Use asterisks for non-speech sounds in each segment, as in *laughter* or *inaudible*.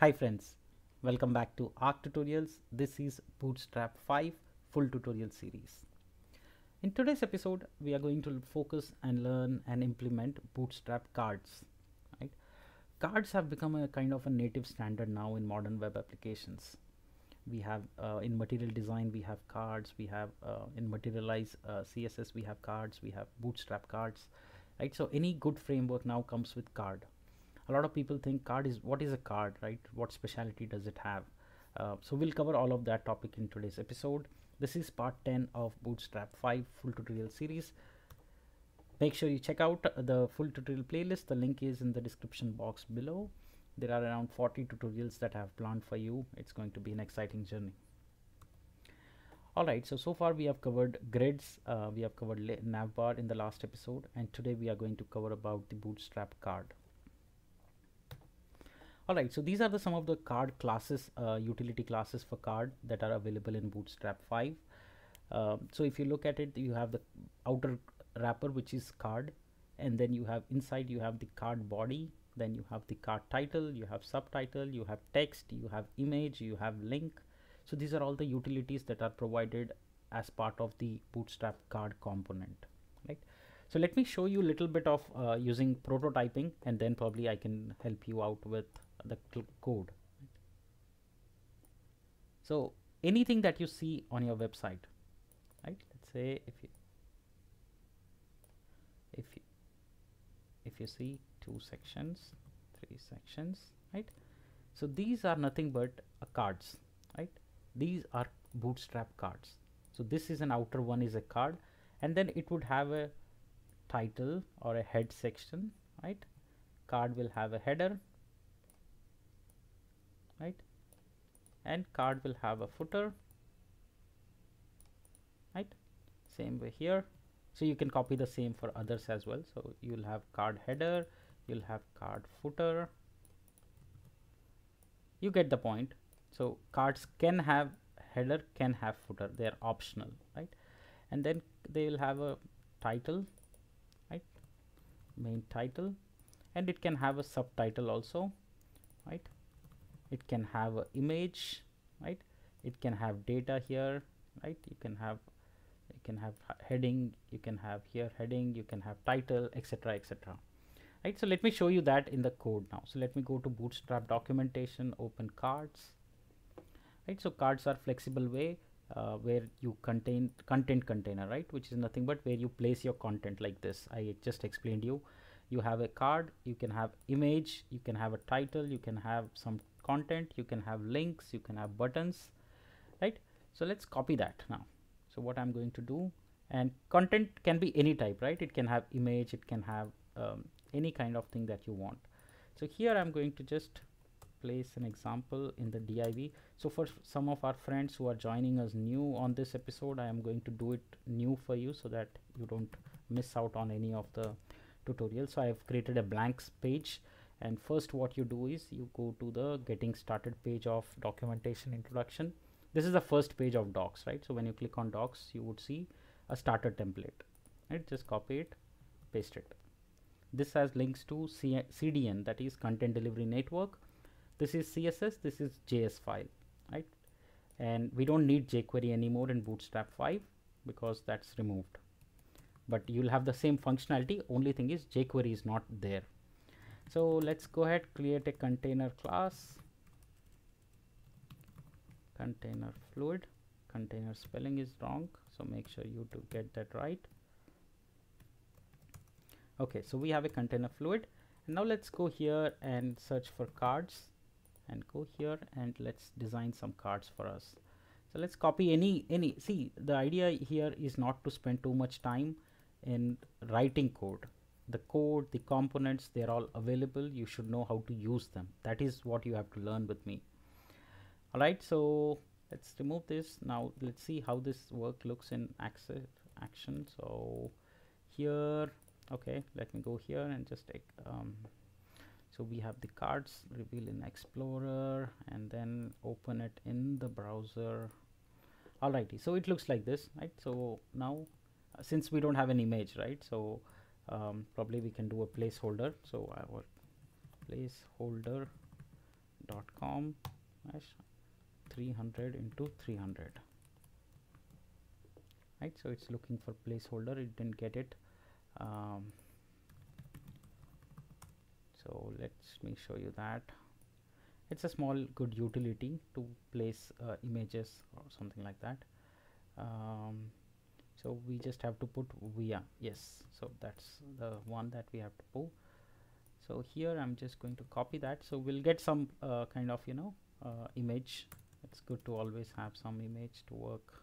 Hi friends, welcome back to Arc Tutorials. This is Bootstrap 5 full tutorial series. In today's episode, we are going to focus and learn and implement Bootstrap cards. Right? Cards have become a kind of a native standard now in modern web applications. We have uh, in material design, we have cards, we have uh, in materialize uh, CSS, we have cards, we have Bootstrap cards. Right? So any good framework now comes with card a lot of people think card is what is a card right? What specialty does it have? Uh, so we'll cover all of that topic in today's episode. This is part 10 of bootstrap 5 full tutorial series. Make sure you check out the full tutorial playlist. The link is in the description box below. There are around 40 tutorials that i have planned for you. It's going to be an exciting journey. All right so so far we have covered grids uh, we have covered navbar in the last episode and today we are going to cover about the bootstrap card Alright, so these are the some of the card classes, uh, utility classes for card that are available in Bootstrap 5. Uh, so if you look at it, you have the outer wrapper which is card and then you have inside you have the card body, then you have the card title, you have subtitle, you have text, you have image, you have link. So these are all the utilities that are provided as part of the Bootstrap card component, right? So let me show you a little bit of uh, using prototyping and then probably I can help you out with the code. So anything that you see on your website, right? Let's say if you if you if you see two sections, three sections, right? So these are nothing but uh, cards, right? These are bootstrap cards. So this is an outer one is a card and then it would have a title or a head section, right? Card will have a header right? And card will have a footer right? Same way here. So you can copy the same for others as well. So you'll have card header you'll have card footer. You get the point. So cards can have header can have footer. They're optional right? And then they will have a title right? Main title. And it can have a subtitle also right it can have an image right? It can have data here right? You can have you can have heading you can have here heading you can have title etc etc right? So let me show you that in the code now. So let me go to bootstrap documentation open cards. Right? So cards are flexible way uh, where you contain content container right? Which is nothing but where you place your content like this. I just explained you you have a card you can have image you can have a title you can have some content you can have links you can have buttons right? So let's copy that now. So what i'm going to do and content can be any type right? It can have image it can have um, any kind of thing that you want. So here i'm going to just place an example in the div so for some of our friends who are joining us new on this episode i am going to do it new for you so that you don't miss out on any of the tutorials so i have created a blank page. And first what you do is you go to the getting started page of documentation introduction. This is the first page of docs right? So when you click on docs you would see a starter template right? Just copy it paste it. This has links to C cdn that is content delivery network. This is css this is js file right? And we don't need jquery anymore in bootstrap 5 because that's removed but you'll have the same functionality. Only thing is jquery is not there. So let's go ahead create a container class. Container fluid. Container spelling is wrong so make sure you to get that right. Okay so we have a container fluid. And now let's go here and search for cards and go here and let's design some cards for us. So let's copy any any see the idea here is not to spend too much time in writing code the code the components they're all available. You should know how to use them. That is what you have to learn with me. All right so let's remove this. Now let's see how this work looks in access action. So here okay let me go here and just take um, so we have the cards reveal in explorer and then open it in the browser. Alrighty so it looks like this right? So now since we don't have an image right? So um, probably we can do a placeholder. So our placeholder dot com 300 into 300 right? So it's looking for placeholder. It didn't get it. Um, so let me show you that. It's a small good utility to place uh, images or something like that. Um, so we just have to put via. Yes. So that's the one that we have to pull. So here I'm just going to copy that. So we'll get some uh, kind of you know uh, image. It's good to always have some image to work.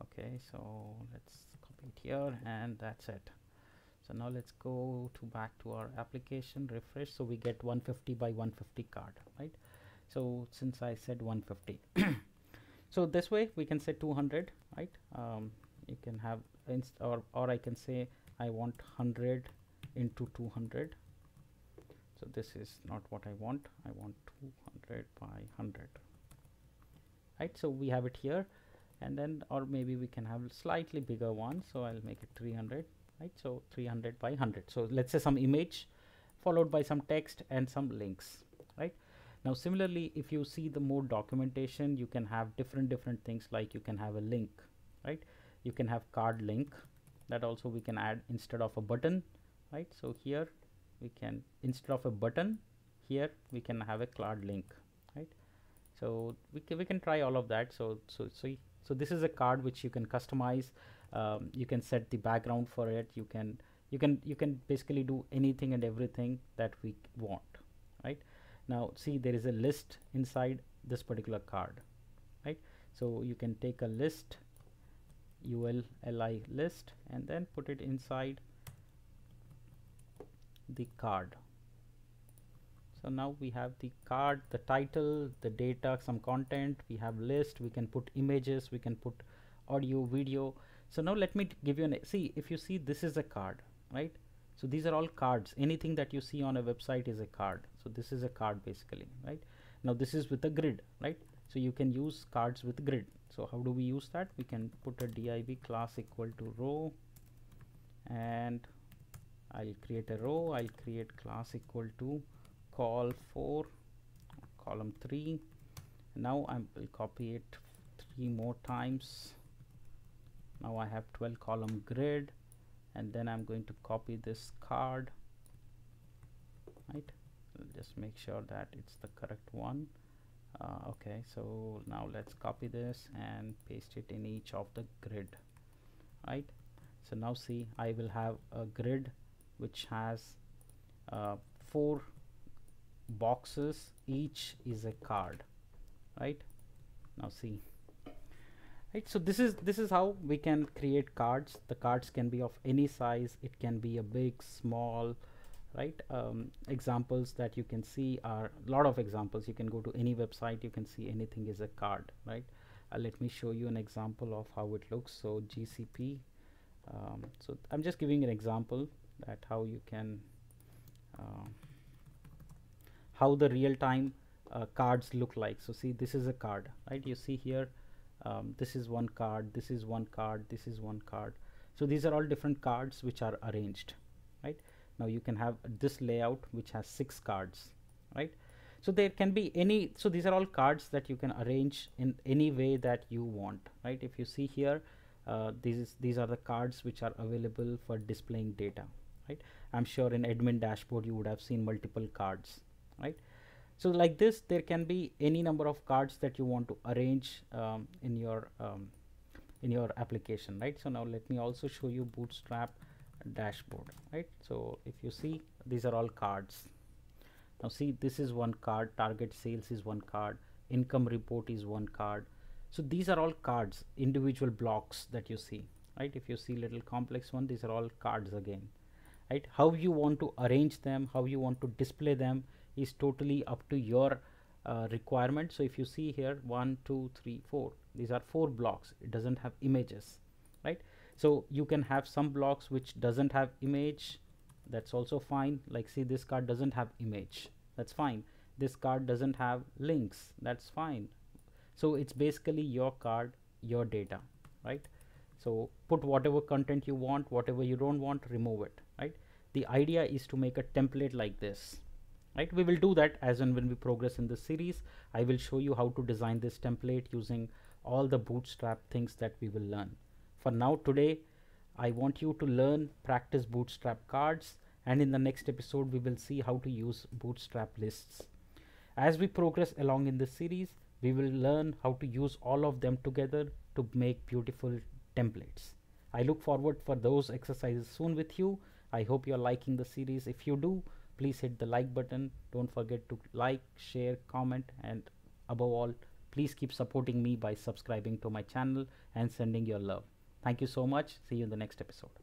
Okay. So let's copy it here and that's it. So now let's go to back to our application refresh. So we get 150 by 150 card right? So since I said 150 *coughs* so this way we can say 200 right? Um, you can have or or I can say I want 100 into 200 so this is not what I want. I want 200 by 100 right? So we have it here. And then or maybe we can have slightly bigger one. So I'll make it 300 right? So 300 by 100 so let's say some image followed by some text and some links. Right? Now similarly if you see the more documentation you can have different different things. Like you can have a link. Right you can have card link. That also we can add instead of a button right? So here we can instead of a button here we can have a card link right? So we can, we can try all of that. So so so so this is a card which you can customize. Um, you can set the background for it. You can you can you can basically do anything and everything that we want right? Now see there is a list inside this particular card right? So you can take a list ul li list and then put it inside the card. So now we have the card the title the data some content. We have list. We can put images. We can put audio video. So now let me give you an see if you see this is a card right? So these are all cards. Anything that you see on a website is a card. So this is a card basically right? Now this is with a grid right so you can use cards with grid. So how do we use that? We can put a div class equal to row and I'll create a row. I'll create class equal to call 4 column 3 now I will copy it three more times. Now I have 12 column grid and then I'm going to copy this card. Right? I'll just make sure that it's the correct one uh, okay. So now let's copy this and paste it in each of the grid right? So now see I will have a grid which has uh, four boxes. Each is a card right? Now see right? So this is this is how we can create cards. The cards can be of any size. It can be a big small right? Um, examples that you can see are a lot of examples. You can go to any website you can see anything is a card right? Uh, let me show you an example of how it looks. So GCP um, so I'm just giving an example that how you can uh, how the real-time uh, cards look like. So see this is a card right? You see here um, this is one card this is one card this is one card. So these are all different cards which are arranged right now you can have this layout which has six cards right? So there can be any so these are all cards that you can arrange in any way that you want right? If you see here uh, these these are the cards which are available for displaying data right? I'm sure in admin dashboard you would have seen multiple cards right? So like this there can be any number of cards that you want to arrange um, in your um, in your application right? So now let me also show you bootstrap dashboard right? So if you see these are all cards. Now see this is one card target sales is one card income report is one card. So these are all cards individual blocks that you see right? If you see little complex one these are all cards again right? How you want to arrange them how you want to display them is totally up to your uh, requirement. So if you see here one two three four these are four blocks. It doesn't have images right so you can have some blocks which doesn't have image. That's also fine. Like see this card doesn't have image. That's fine. This card doesn't have links. That's fine. So it's basically your card your data right? So put whatever content you want whatever you don't want remove it right? The idea is to make a template like this right? We will do that as and when we progress in this series. I will show you how to design this template using all the bootstrap things that we will learn for now today i want you to learn practice bootstrap cards and in the next episode we will see how to use bootstrap lists. As we progress along in this series we will learn how to use all of them together to make beautiful templates. I look forward for those exercises soon with you. I hope you are liking the series. If you do please hit the like button. Don't forget to like share comment and above all please keep supporting me by subscribing to my channel and sending your love thank you so much. See you in the next episode